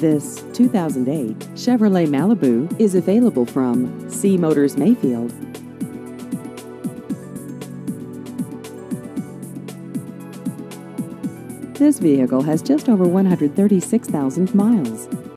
This 2008 Chevrolet Malibu is available from Seay Motors Mayfield. This vehicle has just over 136,000 miles.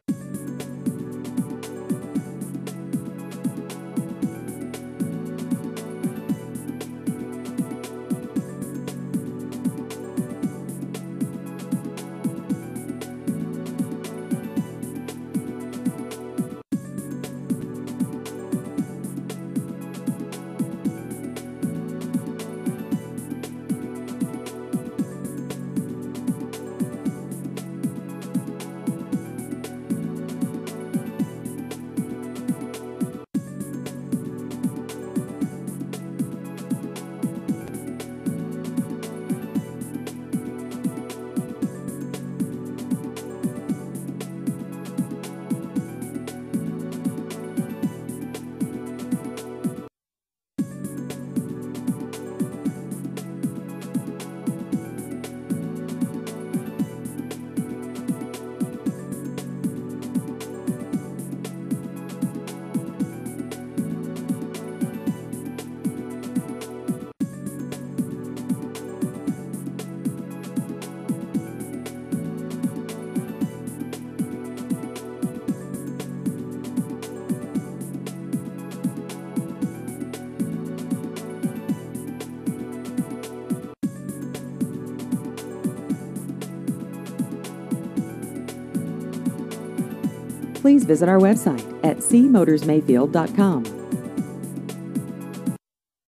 Please visit our website at seaymotorsmayfield.com.